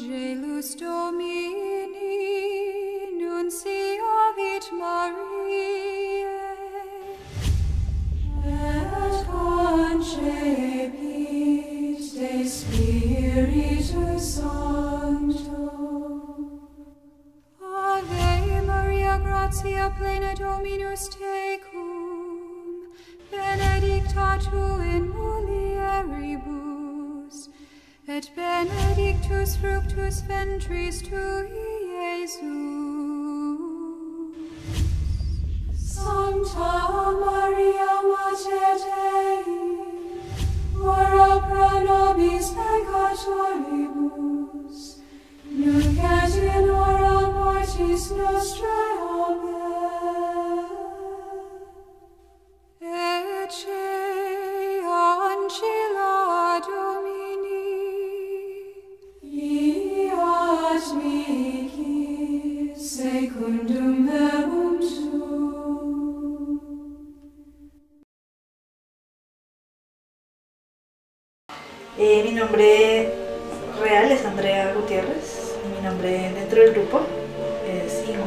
Angelus Domini nunciavit Mariae. Et concepit de Spiritus Sancto. Ave Maria gratia plena Dominus tecum benedicta tu in mulieribus et benedictus fructus ventris tui, Iesus. Sancta Maria Mater Dei, ora pro nobis peccatoribus, nunc et in hora mortis nostrae. Nombre real es Andrea Gutiérrez mi nombre dentro del grupo es Hijo.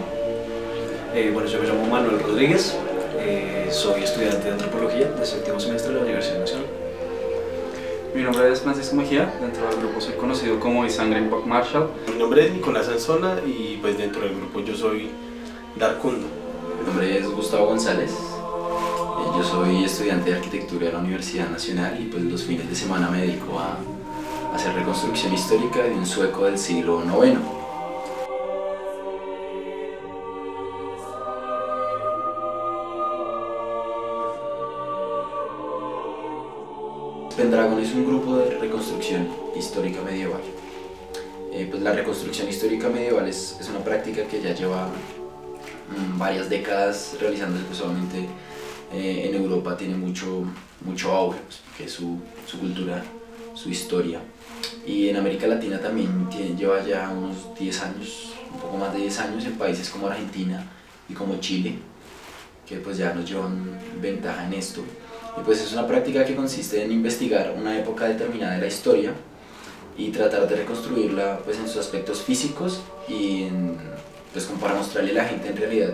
Eh, bueno, yo me llamo Manuel Rodríguez, eh, soy estudiante de antropología del séptimo semestre de la Universidad Nacional. Mi nombre es Francisco Mejía, dentro del grupo soy conocido como Isangre Pop Marshall. Mi nombre es Nicolás Anzona y pues dentro del grupo yo soy Darkundo. Mi nombre es Gustavo González. Eh, Yo soy estudiante de arquitectura de la Universidad Nacional y pues los fines de semana me dedico a hacer reconstrucción histórica de un sueco del siglo IX. Pendragon es un grupo de reconstrucción histórica medieval. Eh, pues la reconstrucción histórica medieval es, es una práctica que ya lleva mm, varias décadas realizándose pues obviamente eh, en Europa tiene mucho, mucho auge, pues, porque su, su cultura, su historia. Y en América Latina también tiene- lleva ya unos 10 años, un poco más de 10 años en países como Argentina y como Chile, que pues ya nos llevan ventaja en esto. Y pues es una práctica que consiste en investigar una época determinada de la historia y tratar de reconstruirla pues en sus aspectos físicos y en, pues como para mostrarle a la gente en realidad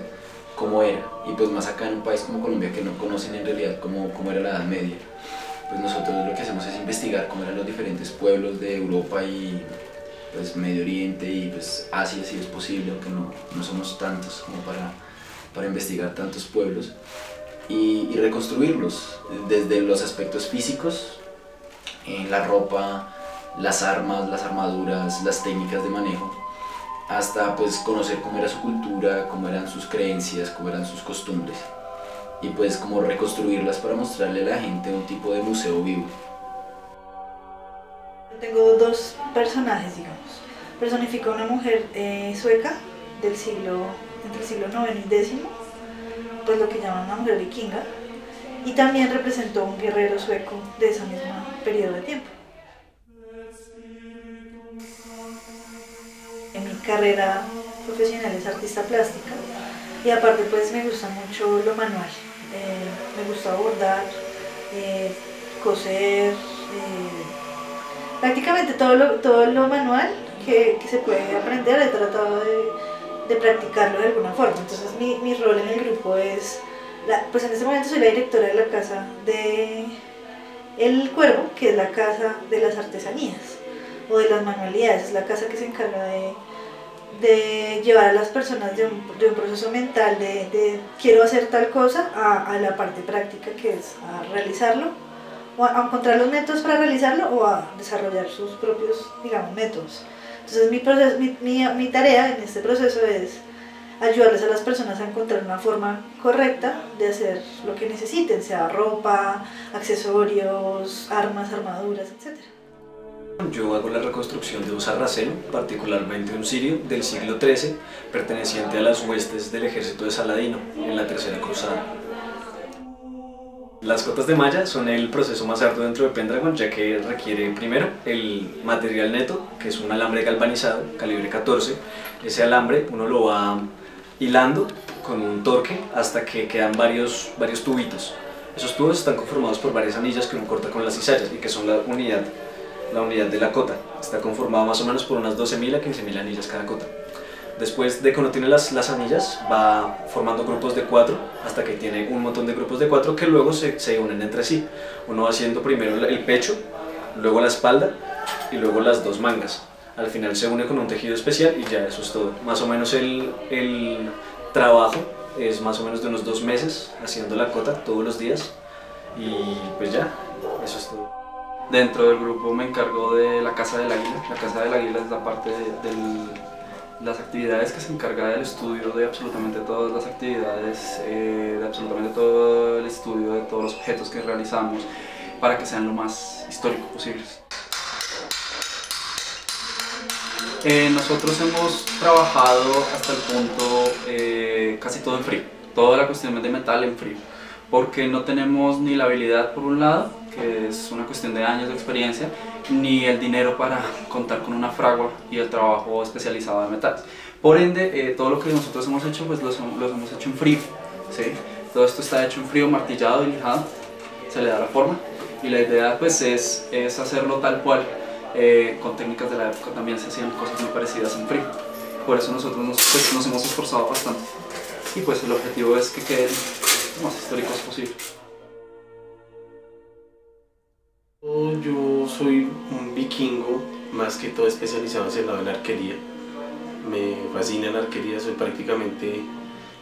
cómo era y pues más acá en un país como Colombia que no conocen en realidad cómo, cómo era la Edad Media pues nosotros lo que hacemos es investigar cómo eran los diferentes pueblos de Europa y pues Medio Oriente y pues Asia si es posible aunque no, no somos tantos como para, para investigar tantos pueblos y, reconstruirlos desde los aspectos físicos eh, la ropa las armas, las armaduras, las técnicas de manejo, hasta pues conocer cómo era su cultura, cómo eran sus creencias, cómo eran sus costumbres y pues como reconstruirlas para mostrarle a la gente un tipo de museo vivo. Tengo dos personajes, digamos. Personifico a una mujer eh, sueca del siglo, entre el siglo IX y X, pues lo que llaman una mujer vikinga, y también representó a un guerrero sueco de ese mismo periodo de tiempo. En mi carrera profesional es artista plástica y aparte pues me gusta mucho lo manual. Eh, me gusta bordar, eh, coser, eh, prácticamente todo lo, todo lo manual que, que se puede aprender he tratado de, de practicarlo de alguna forma. Entonces mi, mi rol en el grupo es, la- pues en este momento soy la directora de la casa de El Cuervo, que es la casa de las artesanías o de las manualidades, es la casa que se encarga de, de llevar a las personas de un, proceso mental de, de quiero hacer tal cosa a, a la parte práctica que es a realizarlo o a, encontrar los métodos para realizarlo o a desarrollar sus propios, digamos, métodos. Entonces mi, proceso, mi, mi, mi tarea en este proceso es ayudarles a las personas a encontrar una forma correcta de hacer lo que necesiten, sea ropa, accesorios, armas, armaduras, Yo hago la reconstrucción de un sarraceno, particularmente un sirio del siglo XIII, perteneciente a las huestes del ejército de Saladino en la Tercera Cruzada. Las cotas de malla son el proceso más arduo dentro de Pendragon, ya que requiere primero el material neto, que es un alambre galvanizado, calibre 14. Ese alambre uno lo va hilando con un torque hasta que quedan varios, varios tubitos. Esos tubos están conformados por varias anillas que uno corta con las cizallas y que son la unidad la unidad de la cota. Está conformado más o menos por unas 12.000 a 15.000 anillas cada cota. Después de que uno tiene las, las anillas, va formando grupos de cuatro hasta que tiene un montón de grupos de cuatro que luego se, se unen entre sí. Uno va haciendo primero el- el pecho, luego la espalda y luego las dos mangas. Al final se une con un tejido especial y ya eso es todo. Más o menos el, el trabajo es más o menos de unos dos meses haciendo la cota todos los días y pues ya, eso es todo. Dentro del grupo me encargo de la Casa del Águila. La Casa del Águila es la parte de, las actividades que se encarga del estudio de absolutamente todas las actividades, eh, de absolutamente todo el estudio de todos los objetos que realizamos para que sean lo más histórico posibles. Eh, nosotros hemos trabajado hasta el punto eh, casi todo en frío, toda la cuestión de metal en frío, porque no tenemos ni la habilidad por un lado, que es una cuestión de años de experiencia, ni el dinero para contar con una fragua y el trabajo especializado de metales. Por ende, eh, todo lo que nosotros hemos hecho, pues los hemos hecho en frío, ¿sí? Todo esto está hecho en frío, martillado y lijado, se le da la forma y la idea pues es, es hacerlo tal cual eh, con técnicas de la época también se hacían cosas muy parecidas en frío por eso nosotros nos, pues, nos hemos esforzado bastante y pues el objetivo es que queden lo más históricos posible Yo soy un vikingo, más que todo especializado en el lado de la arquería. Me fascina la arquería, soy prácticamente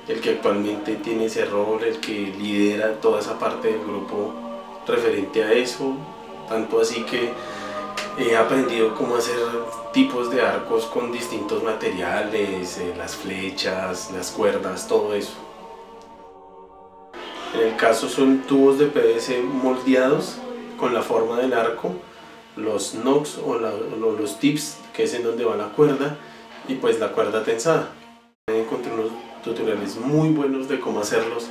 el que actualmente tiene ese rol, el que lidera toda esa parte del grupo referente a eso. Tanto así que he aprendido cómo hacer tipos de arcos con distintos materiales, eh, las flechas, las cuerdas, todo eso. En el caso son tubos de PVC moldeados con la forma del arco, los la- o los tips, que es en donde va la cuerda, y pues la cuerda tensada. Encontré unos tutoriales muy buenos de cómo hacerlos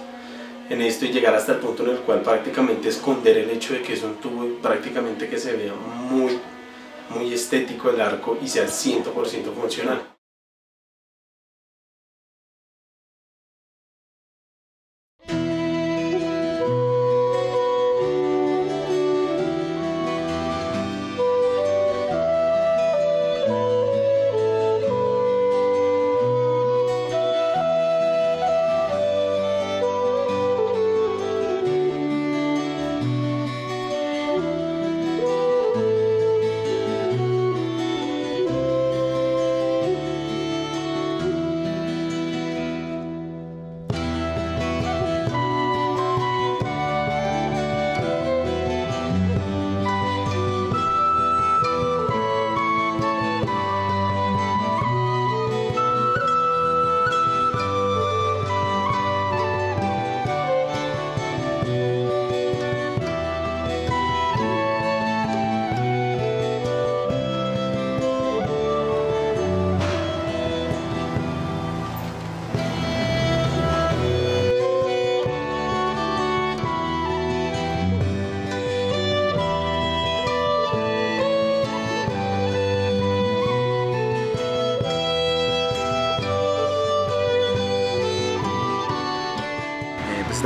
en esto y llegar hasta el punto en el cual prácticamente esconder el hecho de que es un tubo y prácticamente que se vea muy, muy estético el arco y sea 100% funcional.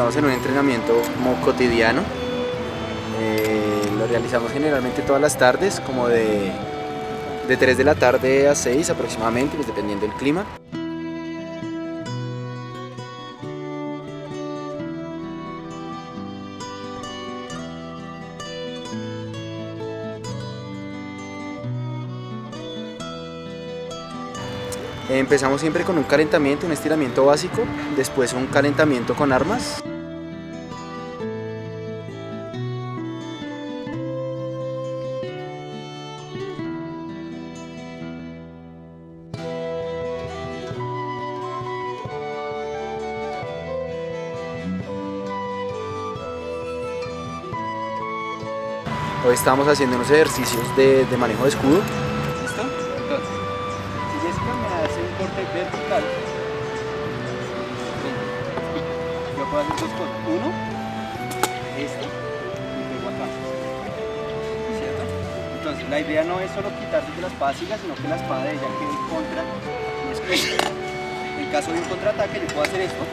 Estamos en un entrenamiento como cotidiano. Eh, lo realizamos generalmente todas las tardes, como de, de 3 de la tarde a 6 aproximadamente, pues dependiendo del clima. Empezamos siempre con un calentamiento, un estiramiento básico, después un calentamiento con armas. Hoy estamos haciendo unos ejercicios de, de manejo de escudo. ¿Listo? Entonces, si Jessica me hace un corte vertical, yo puedo hacer dos cortes. Uno, este, y luego acá. ¿Cierto? Entonces, la idea no es solo quitarse de la espada siga, sino que la espada de ella quede en contra. En caso de un contraataque, yo puedo hacer esto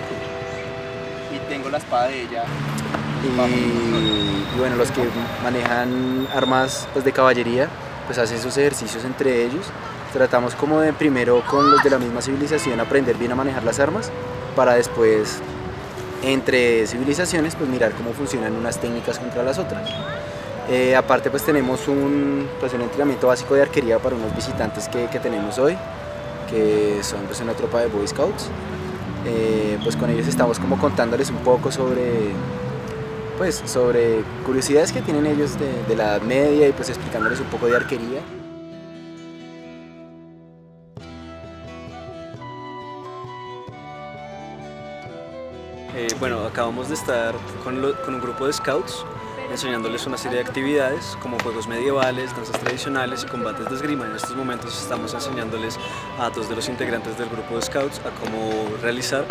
y tengo la espada de ella y, bueno, los que manejan armas pues, de caballería pues hacen sus ejercicios entre ellos. Tratamos como de primero con los de la misma civilización aprender bien a manejar las armas para después entre civilizaciones pues mirar cómo funcionan unas técnicas contra las otras. Eh, aparte pues tenemos un, pues, un entrenamiento básico de arquería para unos visitantes que, que tenemos hoy, que son pues una tropa de Boy Scouts. Eh, pues con ellos estamos como contándoles un poco sobre, pues sobre curiosidades que tienen ellos de, la Edad Media y pues explicándoles un poco de arquería. Eh, bueno, acabamos de estar con un grupo de scouts enseñándoles una serie de actividades como juegos medievales, danzas tradicionales y combates de esgrima. En estos momentos estamos enseñándoles a dos de los integrantes del grupo de scouts a cómo realizar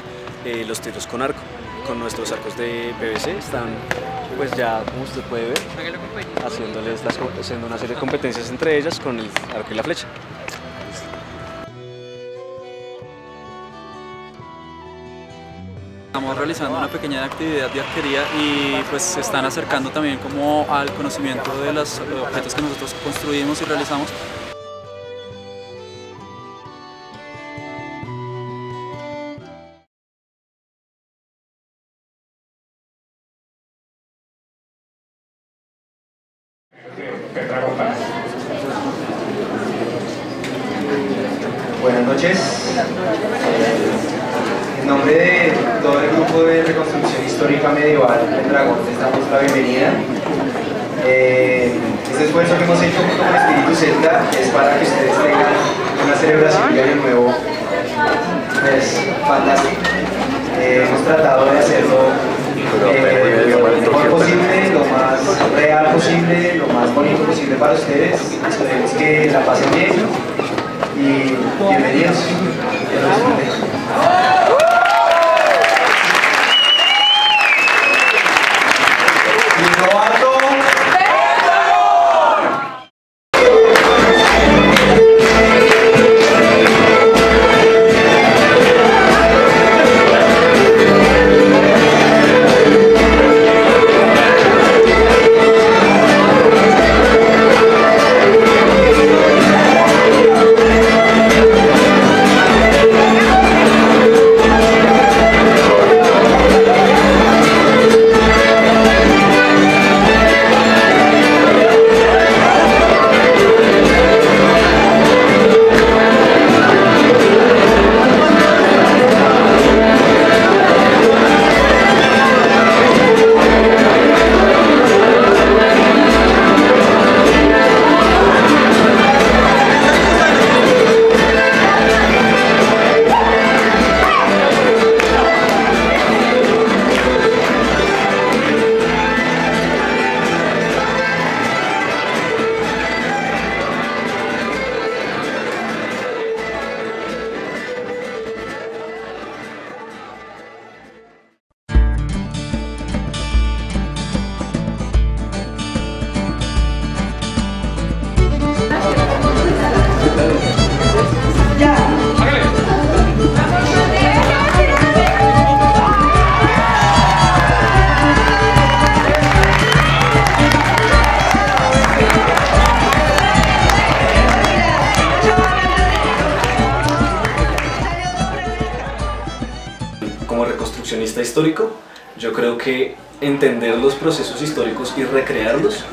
eh, los tiros con arco. Con nuestros arcos de PVC están, pues ya como usted puede ver, haciéndoles las, haciendo una serie de competencias entre ellas con el arco y la flecha. Estamos realizando una pequeña actividad de arquería y pues se están acercando también como al conocimiento de los objetos que nosotros construimos y realizamos. Noches. En nombre de todo el grupo de reconstrucción histórica medieval del Dragón, les damos la bienvenida. Eh, este esfuerzo que hemos hecho junto con Espíritu Celta es para que ustedes tengan una celebración de Año Nuevo pues, fantástico. Eh, hemos tratado de hacerlo eh, lo mejor posible, lo más real posible, lo más bonito posible para ustedes. Esperemos que la pasen bien y. histórico, yo creo que entender los procesos históricos y recrearlos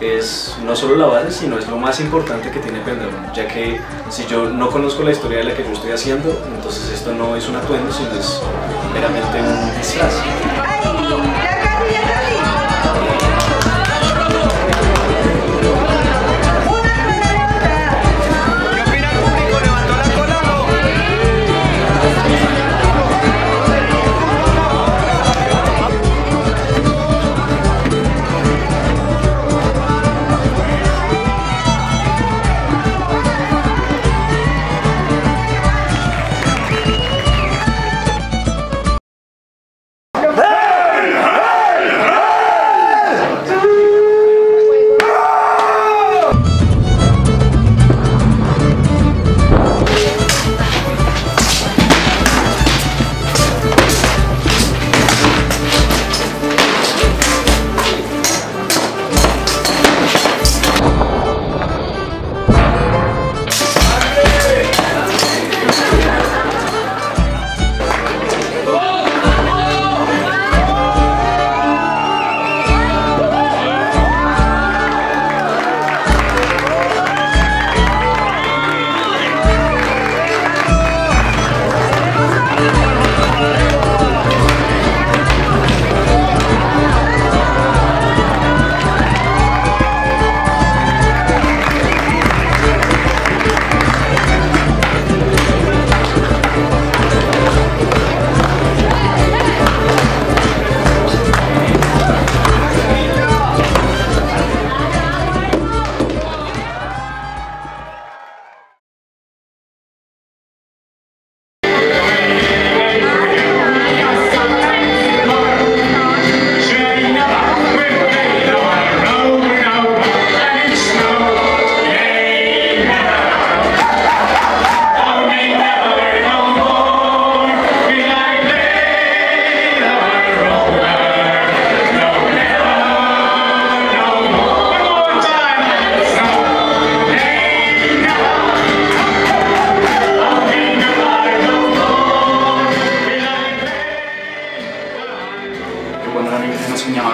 es no solo la base, sino es lo más importante que tiene Pendragon, ya que si yo no conozco la historia de la que yo estoy haciendo, entonces esto no es un atuendo, sino es meramente un disfraz.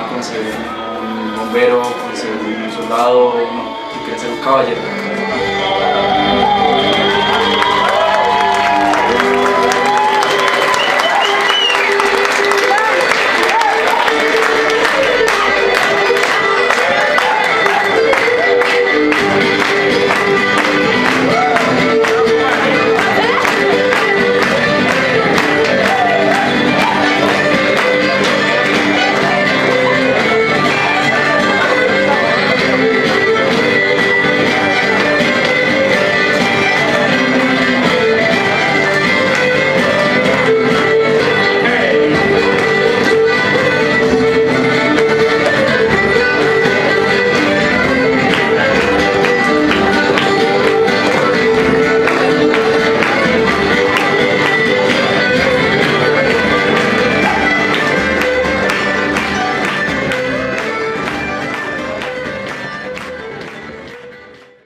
con ser un bombero, con ser un soldado, no, yo quería ser un caballero.